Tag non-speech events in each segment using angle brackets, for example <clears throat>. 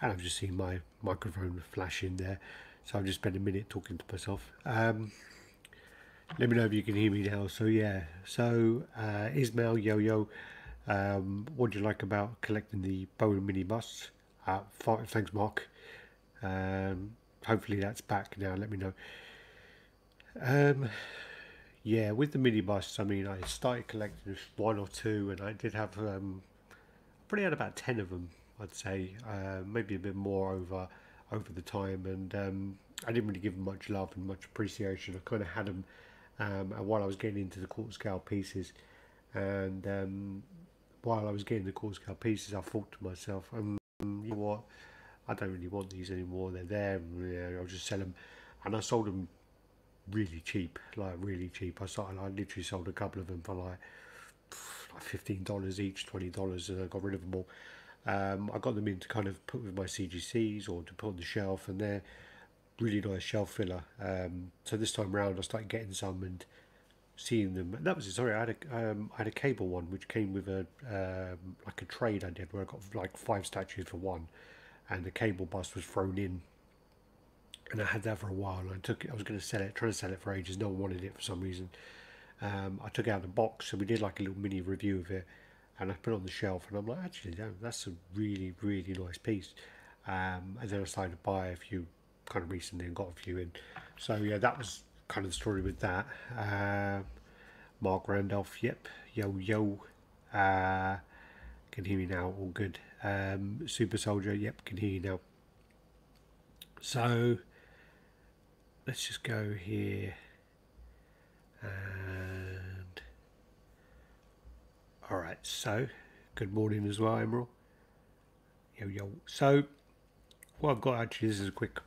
and I've just seen my microphone flash in there. So I've just spent a minute talking to myself. Um, let me know if you can hear me now. So yeah. So uh, Ismail Yo Yo. Um, what do you like about collecting the Bowen mini busts uh, thanks Mark. Um, hopefully that's back now. Let me know. Um, yeah with the mini busts I mean I started collecting one or two and I did have um, probably had about 10 of them I'd say uh, maybe a bit more over over the time. And um, I didn't really give them much love and much appreciation. I kind of had them um, while I was getting into the quarter scale pieces. And um, while I was getting the quarter scale pieces I thought to myself um, you know what? I don't really want these anymore. They're there. Yeah, I'll just sell them and I sold them really cheap like really cheap. I started I literally sold a couple of them for like $15 each, $20, and I got rid of them all. Um, I got them in to kind of put with my CGCs or to put on the shelf, and they're really nice shelf filler. Um, so this time around, I started getting some and seeing them. And that was it. Sorry, I had a um, I had a cable one which came with a um, like a trade I did where I got like five statues for one, and the cable bust was thrown in. And I had that for a while. And I took it. I was going to sell it, trying to sell it for ages. No one wanted it for some reason. Um, I took out the box, so we did like a little mini review of it, and I put it on the shelf, and I'm like, actually, that's a really, really nice piece. Um, and then I started to buy a few kind of recently and got a few in. So yeah, that was kind of the story with that. Uh, Mark Randolph, yep, yo yo, uh, can hear me now, all good. Um, Super Soldier, yep, can hear you now. So let's just go here and all right so good morning as well emerald yo yo. So what i've got actually this is a quick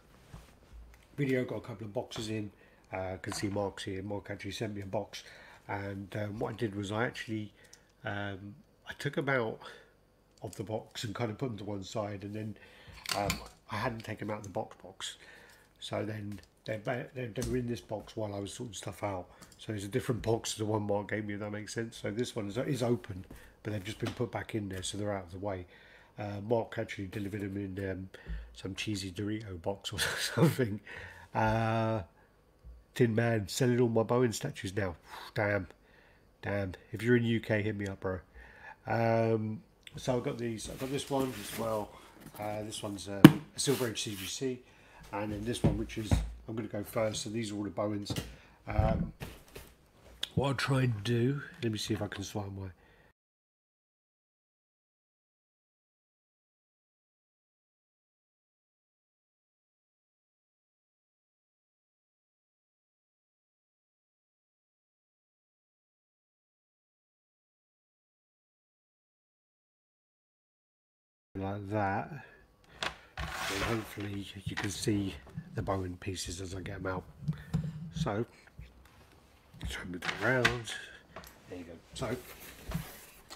video. Got a couple of boxes in. Uh, can see mark's here. Mark actually sent me a box. And um, what i did was i actually um, i took them out of the box and kind of put them to one side. And then um, i hadn't taken them out of the box box. So then they're, they're, they're in this box while I was sorting stuff out. So it's a different box to the one Mark gave me, if that makes sense. So this one is, is open, but they've just been put back in there, so they're out of the way. Uh, Mark actually delivered them in um, some cheesy Dorito box or <laughs> something. Uh, Tin Man, selling all my Bowen statues now. <sighs> Damn. Damn. If you're in UK, hit me up, bro. Um, so I've got these. I've got this one as well. Uh, this one's uh, a Silver Age CGC. And then this one, which is I'm going to go first. So these are all the Bowens. Um, what I'll try and do, let me see if I can find my like that and hopefully you can see the Bowen pieces as I get them out. So, move it around. There you go. So,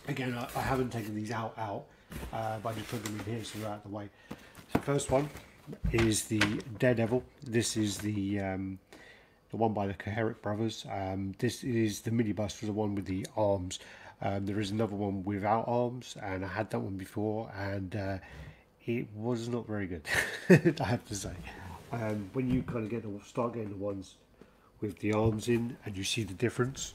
again, I, I haven't taken these out, out, uh, but I just put them in here so they're out of the way. So, first one is the Daredevil. This is the um, the one by the Kucharek brothers. Um, this is the mini bust for the one with the arms. Um, there is another one without arms, and I had that one before, and uh, it was not very good, <laughs> I have to say. Um, when you kind of get the start getting the ones with the arms in, and you see the difference,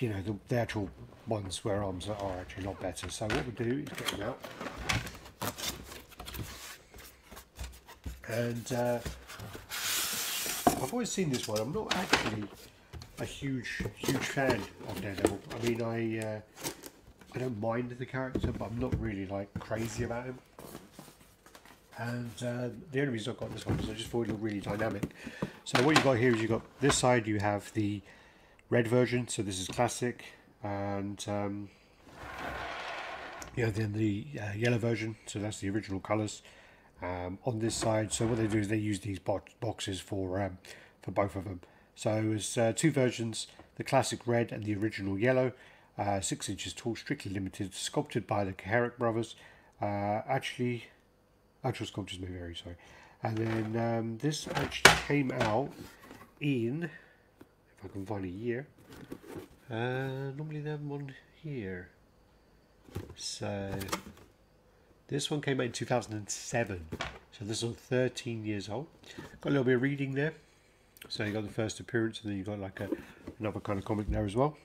you know the, the actual ones where arms are, actually a lot better. So what we do is get them out, and uh, I've always seen this one. I'm not actually a huge huge fan of Daredevil. I mean, I. Uh, I don't mind the character, but I'm not really like crazy about him. And uh, the only reason I got this one is I just thought it looked really dynamic. So what you've got here is you've got this side you have the red version, so this is classic, and um, yeah, then the uh, yellow version, so that's the original colours. Um, on this side, so what they do is they use these box boxes for um, for both of them. So it's uh, two versions: the classic red and the original yellow uh, six inches tall, strictly limited, sculpted by the Kucharek brothers. Uh, actually, actual sculptures may vary, sorry. And then um, this actually came out in, if I can find a year, uh, normally they have one here. So, This one came out in 2007, so this is 13 years old. Got a little bit of reading there. So you got the first appearance, and then you got like a, another kind of comic there as well.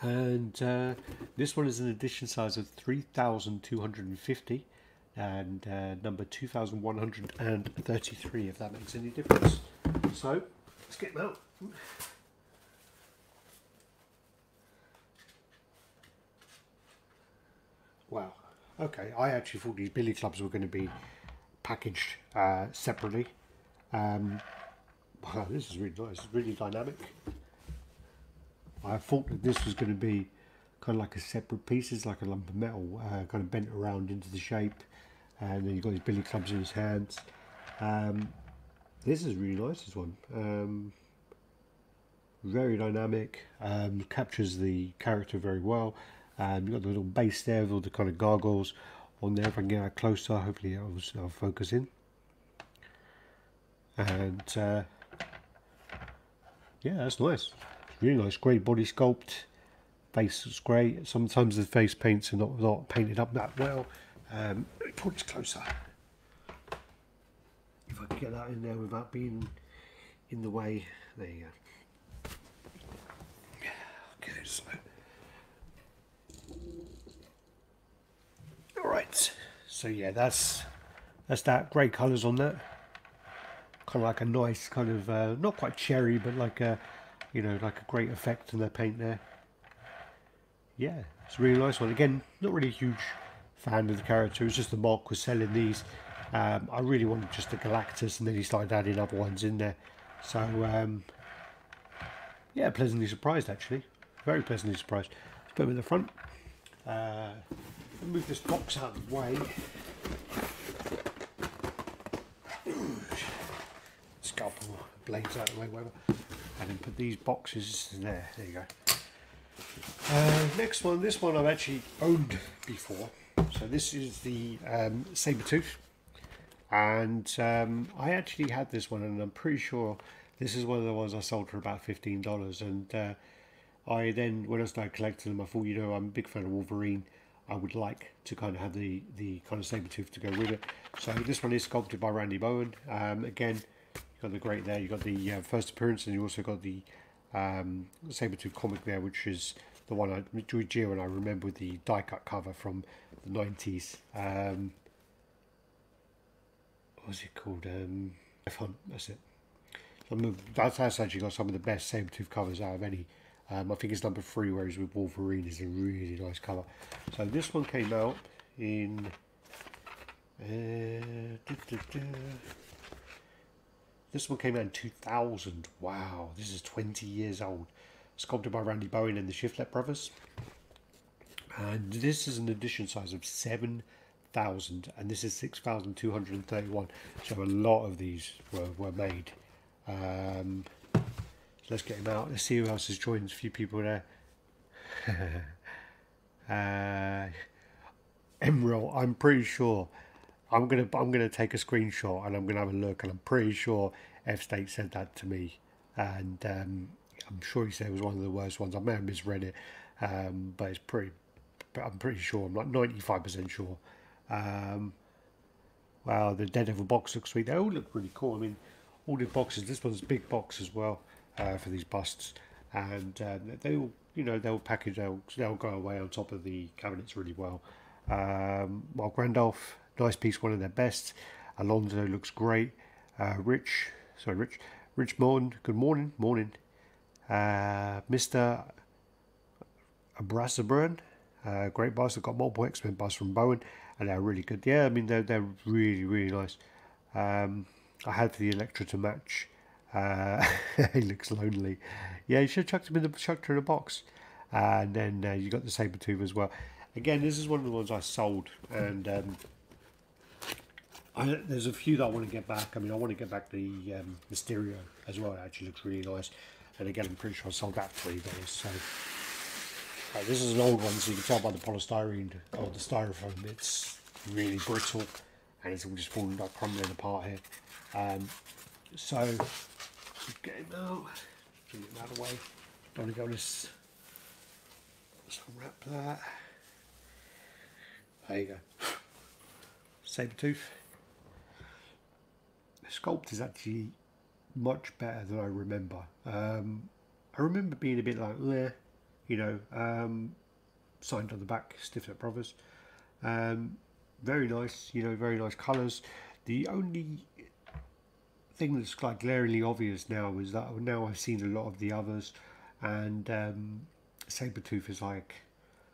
And uh, this one is an edition size of 3,250 and uh, number 2,133, if that makes any difference. So let's get them out. Wow. Okay, I actually thought these billy clubs were going to be packaged uh, separately. Um, wow, this is really nice. It's really dynamic. I thought that this was going to be kind of like a separate piece. It's like a lump of metal, uh, kind of bent around into the shape. And then you've got his billy clubs in his hands. Um, this is really nice, this one. Um, very dynamic, um, captures the character very well. Um, you've got the little base there with all the kind of gargoyles on there. If I can get that closer, hopefully I'll, I'll focus in. And uh, yeah, that's nice. Really nice, great body sculpt. Face is great. Sometimes the face paints are not, not painted up that well. Um, this closer. If I can get that in there without being in the way. There you go. Yeah, okay, so All right. So yeah, that's that's that. Great colours on that. Kind of like a nice kind of uh, not quite cherry, but like a you know like a great effect in their paint there. Yeah, it's a really nice one. Again, not really huge fan of the character. It was just the Mark was selling these. Um, I really wanted just the Galactus, and then he started adding other ones in there. So um, yeah, pleasantly surprised actually. Very pleasantly surprised. Let's put him in the front. Uh, move this box out of the way. <clears throat> Scalpel blades out of the way, whatever. And then put these boxes in there. There you go. Uh, next one, this one I've actually owned before. So this is the um, Sabretooth. And um, I actually had this one and I'm pretty sure this is one of the ones I sold for about $15. And uh, I then, when I started collecting them, I thought, you know, I'm a big fan of Wolverine. I would like to kind of have the, the kind of saber tooth to go with it. So this one is sculpted by Randy Bowen. Um, again, you've got the great there. You've got the uh, first appearance and you also got the um, saber tooth comic there, which is the one I, Gio and I remember with the die cut cover from the 90s. Um, what was it called? Um, that's it. That's, that's actually got some of the best saber tooth covers out of any um, I think it's number three, whereas with Wolverine is a really nice colour. So this one came out in. Uh, da, da, da. This one came out in 2000. Wow, this is 20 years old. Sculpted by Randy Bowen and the Shiflett brothers. And this is an edition size of 7,000, and this is 6,231. So a lot of these were, were made. Um, let's get him out. Let's see who else has joined. A few people there. <laughs> uh, Emerald, I'm pretty sure. I'm gonna I'm gonna take a screenshot and I'm gonna have a look and I'm pretty sure F State said that to me and um, I'm sure he said it was one of the worst ones. I may have misread it, um, but it's pretty. I'm pretty sure. I'm like 95% sure. Um, wow, the Dead Daredevil box looks sweet. They all look really cool. I mean, all the boxes. This one's a big box as well uh, for these busts, and um, they will, you know, they'll package, they'll, they'll go away on top of the cabinets really well. Um, Mark nice piece, one of their best. Alonso looks great. Uh, Rich, sorry, Rich, Rich Morton, good morning, morning. Uh, Mr. Abrasaburn, uh, great bust. I've got multiple X-Men busts from Bowen, and they're really good. Yeah, I mean, they're, they're really, really nice. Um, I had the Elektra to match uh, <laughs> he looks lonely. Yeah, you should have chucked him in the chucked her in a box. and then uh, you got the saber tooth as well. Again, this is one of the ones I sold, and um, I, there's a few that I want to get back. I mean, I want to get back the um, Mysterio as well. It actually looks really nice. And again, I'm pretty sure I sold that for eBay. So uh, this is an old one, so you can tell by the polystyrene or the styrofoam. It's really brittle, and it's all just falling, like crumbling apart here. Um, so get him out. Bring it that away. Don't want to go this. Let's unwrap that. There you go. Saber tooth. The sculpt is actually much better than I remember. Um, I remember being a bit like, yeah, you know, um, signed on the back, Stiff Stiffnet Brothers. Um, very nice, you know, very nice colours. The only thing that's like glaringly obvious now is that now I've seen a lot of the others, and um, Sabretooth is like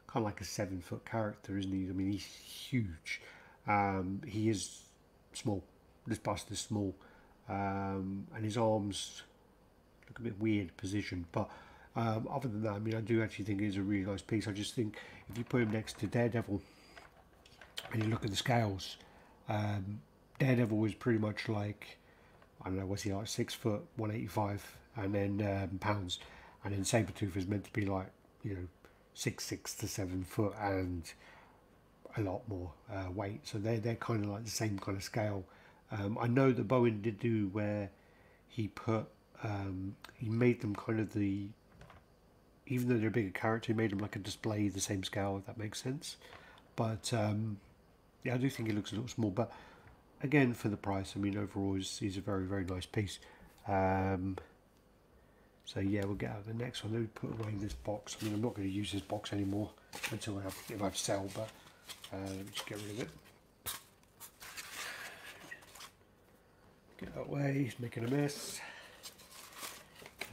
kind of like a seven foot character, isn't he? I mean, he's huge. Um, he is small. This bust is small, um, and his arms look a bit weird positioned. But um, other than that, I mean, I do actually think it's a really nice piece. I just think if you put him next to Daredevil, and you look at the scales, um, Daredevil is pretty much like I don't know, what's he like, six foot, 185, and then um, pounds, and then Sabretooth is meant to be like, you know, six, six to seven foot and a lot more uh, weight. So they're, they're kind of like the same kind of scale. Um, I know that Bowen did do where he put, um, he made them kind of the, even though they're a bigger character, he made them like a display the same scale, if that makes sense. But um, yeah, I do think it looks a little small, but again for the price. I mean, overall, is is a very very nice piece. Um, so yeah, we'll get out the next one. Let me put away this box. I mean, I'm not going to use this box anymore until I have if I sell, but uh, let me just get rid of it. Get that way. He's making a mess.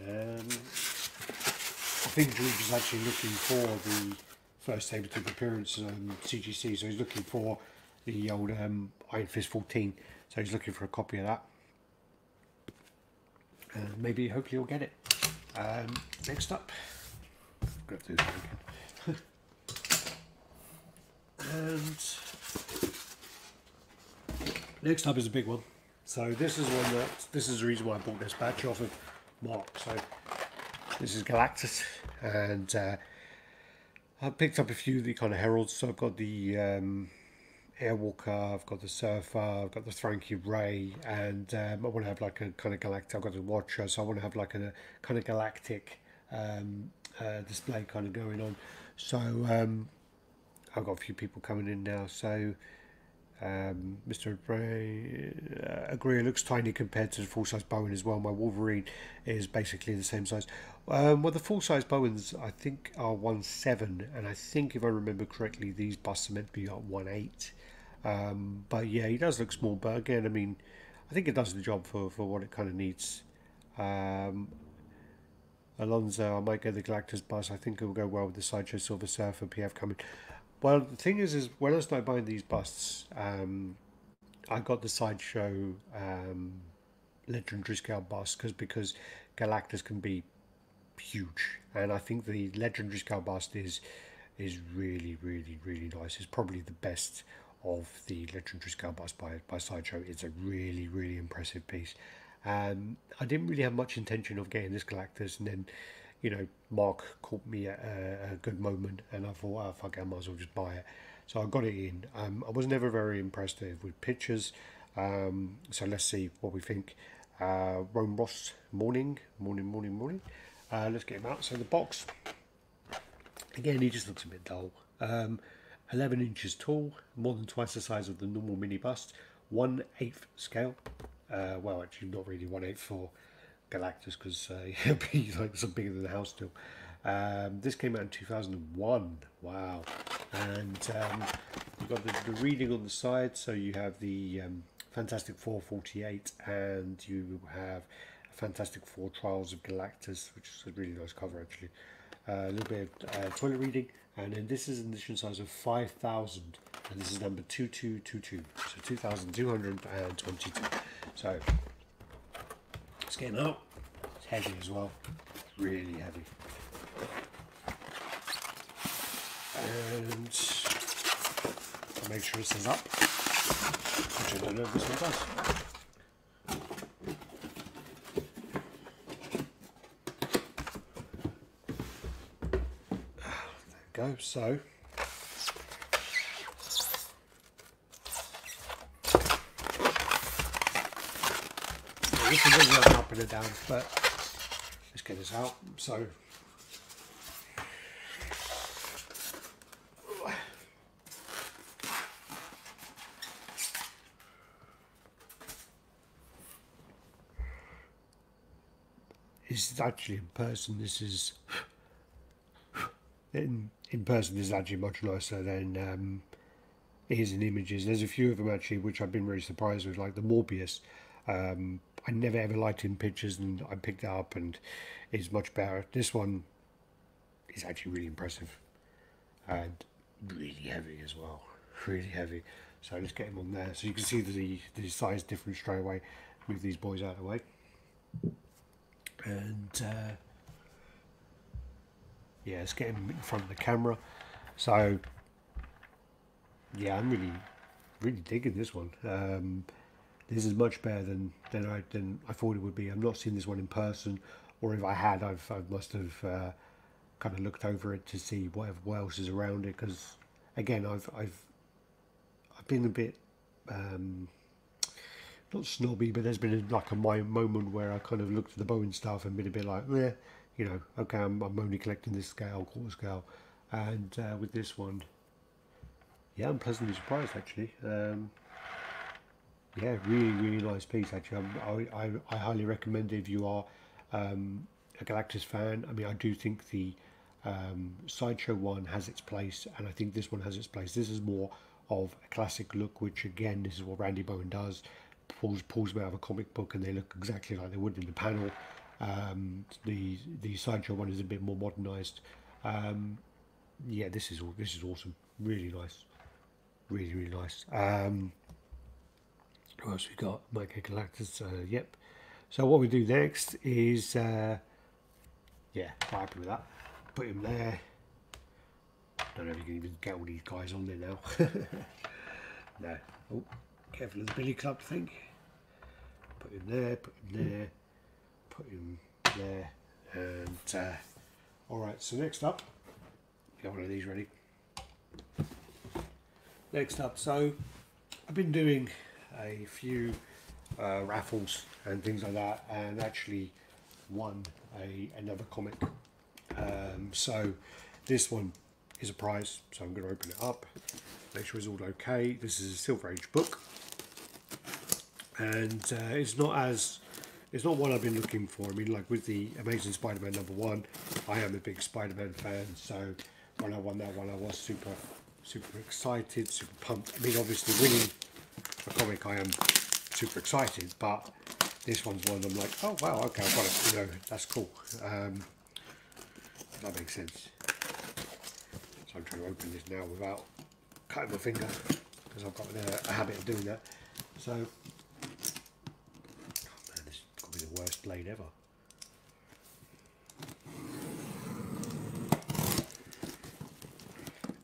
Um, I think George is actually looking for the first Sabretooth appearance on CGC, so he's looking for the old um, Iron Fist 14. So he's looking for a copy of that. And maybe, hopefully, he'll get it. Um, next up, to do again. <laughs> and next up is a big one. So this is one that this is the reason why I bought this batch off of Mark. So this is Galactus, and uh, I picked up a few of the kind of heralds. So I've got the um, Airwalker, I've got the Surfer, I've got the Frankie Ray, and um, I want to have like a kind of galactic. I've got the Watcher, so I want to have like a, kind of galactic um, uh, display kind of going on. So um, I've got a few people coming in now. So um, Mr. Ray, uh, agree, it looks tiny compared to the full size Bowen as well. My Wolverine is basically the same size. Um, well, the full size Bowens I think are one seven, and I think if I remember correctly, these busts are meant to be at one eight. Um, but yeah, he does look small. But again, I mean, I think it does the job for, for what it kind of needs. Um, Alonso, I might get the Galactus bus. I think it will go well with the Sideshow Silver Surfer PF coming. Well, the thing is, is when I started buying these busts, um, I got the Sideshow um, Legendary Scale bust because because Galactus can be huge, and I think the Legendary Scale bust is is really, really, really nice. It's probably the best of the legendary scale bust by, by Sideshow. It's a really, really impressive piece. Um, I didn't really have much intention of getting this Galactus, and then, you know, Mark caught me at a, a good moment, and I thought, oh, fuck, I might as well just buy it. So I got it in. Um, I was never very impressed with pictures, um, so let's see what we think. Uh, Rome Ross, morning, morning, morning, morning. Uh, let's get him out. So the box, again, he just looks a bit dull. Um, 11 inches tall, more than twice the size of the normal mini bust, 1 8th scale. Uh, well, actually, not really 1 8th for Galactus because uh, <laughs> it'd be like some bigger than the house still. Um, this came out in 2001. Wow. And um, you've got the, the, reading on the side, so you have the um, Fantastic Four 48 and you have Fantastic Four Trials of Galactus, which is a really nice cover actually. Uh, a little bit of uh, toilet reading. And then this is an edition size of 5000 and this is number 2222 so 2222 so it's getting up, it's heavy as well. Really heavy and make sure it says up which I don't know if this one does go. So this is really work up down, but let's get this out. So is actually in person. This is in in person. This is actually much nicer than um, it is in images. There's a few of them actually which I've been really surprised with, like the Morbius. Um, I never ever liked in pictures, and I picked it up, and it's much better. This one is actually really impressive and really heavy as well. Really heavy. So let's get him on there. So you can see the the size difference straight away. Move these boys out of the way. And uh, yeah, let's get him in front of the camera. So yeah, I'm really really digging this one. Um, this is much better than than I than I thought it would be. I've not seen this one in person, or if I had, I've I must have uh, kind of looked over it to see whatever what else is around it. Because again, I've I've I've been a bit um, not snobby, but there's been like a my moment where I kind of looked at the Bowen stuff and been a bit like, yeah, you know, okay, I'm, I'm only collecting this scale, quarter scale, and uh, with this one, yeah, I'm pleasantly surprised actually. Um, yeah, really, really nice piece actually. I, I, I highly recommend it if you are um, a Galactus fan. I mean, I do think the um, Sideshow one has its place, and I think this one has its place. This is more of a classic look, which again, this is what Randy Bowen does. Pulls pulls them out of a comic book, and they look exactly like they would in the panel. Um, the the sideshow one is a bit more modernized. Um, yeah, this is this is awesome. Really nice, really really nice. Um, what else we got? Micro Galactus. Uh, yep. So what we do next is, uh, yeah, quite happy with that. Put him there. Don't know if you can even get all these guys on there now. <laughs> no. Oh, careful of the billy club thing. Put him there. Put him there. Put him there. And uh, all right. So next up, get one of these ready. Next up, so I've been doing a few uh, raffles and things like that, and actually won a another comic. Um, so this one is a prize, so I'm going to open it up, sure it's all okay. This is a Silver Age book, and uh, it's not as it's not what I've been looking for. I mean, like with the Amazing Spider-Man number one, I am a big Spider-Man fan, so when I won that one, I was super super excited, super pumped. I mean, obviously winning a comic, I am super excited, but this one's one I'm like, oh wow, okay, I've got it. You know, that's cool. Um, that makes sense. So I'm trying to open this now without cutting my finger because I've got a, habit of doing that. So, oh man, this is probably the worst blade ever.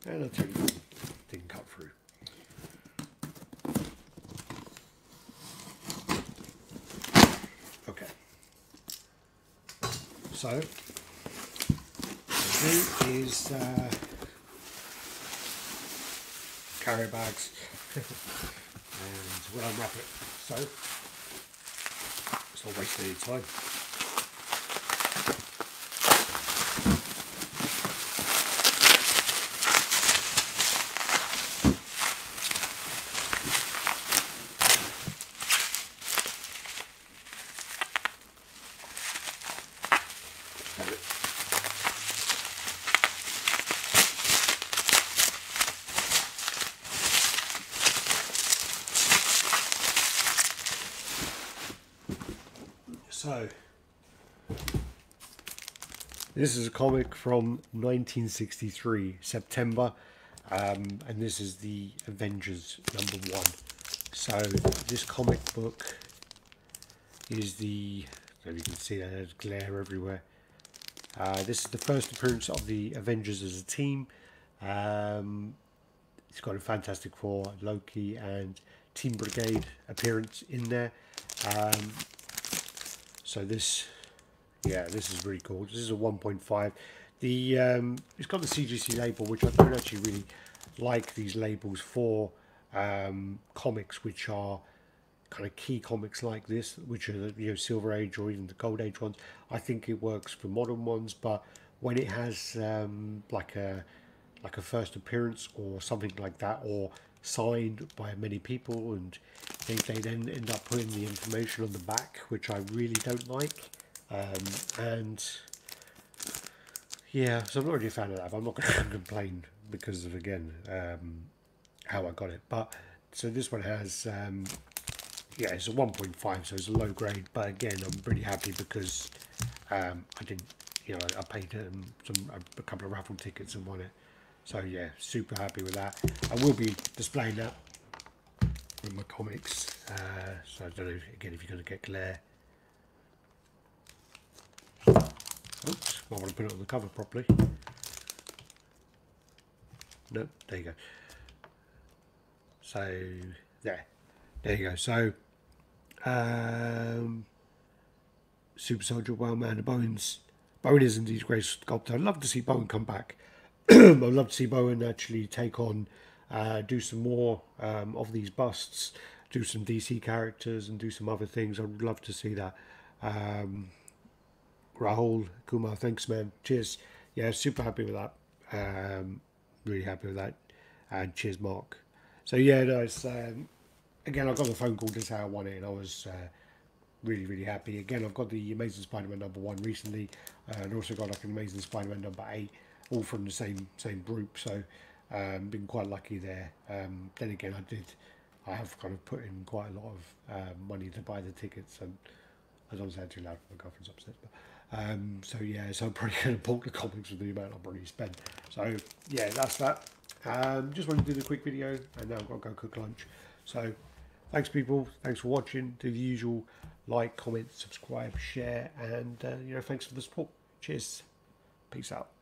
And I'll tell you, didn't cut through. Okay. So, I do is uh, carrier bags <laughs> and we'll unwrap it. So, it's not wasting any time. So, this is a comic from 1963, September, um, and this is the Avengers number one. So, this comic book is the, so you can see that there's glare everywhere. Uh, this is the first appearance of the Avengers as a team. Um, it's got a Fantastic Four, Loki, and Teen Brigade appearance in there. Um, so this yeah this is really cool. This is a 1.5 the um, it's got the CGC label which I don't actually really like these labels for um, comics which are kind of key comics like this which are the you know silver age or even the gold age ones. I think it works for modern ones but when it has um, like a like a first appearance or something like that or signed by many people and they, they then end up putting the information on the back which I really don't like Um, and yeah, so I'm not really a fan of that. I'm not going <laughs> to complain because of again um, how I got it. But so this one has um, yeah, it's a 1.5, so it's a low grade. But again, I'm pretty happy because um, I didn't, you know, I paid um, some a, a couple of raffle tickets and won it. So yeah, super happy with that. I will be displaying that with my comics. Uh, so I don't know again if you're going to get glare. Oops, I want to put it on the cover properly. No, there you go. So there, there you go. So um, Super Soldier, Wild Man Bones. Bowen is indeed a great sculptor. I'd love to see Bowen come back. <clears throat> I'd love to see Bowen actually take on, uh, do some more um, of these busts, do some DC characters and do some other things. I would love to see that. Um, Rahul Kumar, thanks man. Cheers. Yeah, super happy with that. Um, really happy with that. And cheers, Mark. So yeah, no, it's um, again. I got the phone call just how I won it, and I was uh, really, really happy. Again, I've got the Amazing Spider-Man number one recently, uh, and also got like an Amazing Spider-Man number eight, all from the same same group. So, um, been quite lucky there. Um, then again, I did, I have kind of put in quite a lot of uh, money to buy the tickets, and I don't sound too loud for my girlfriend's upstairs, but. Um, so yeah, so I'm probably <laughs> going to bulk the comics with the amount I've already spent. So yeah, that's that. Um, just wanted to do the quick video, and now I've got to go cook lunch. So thanks people, thanks for watching. Do the usual like, comment, subscribe, share, and uh, you know, thanks for the support. Cheers. Peace out.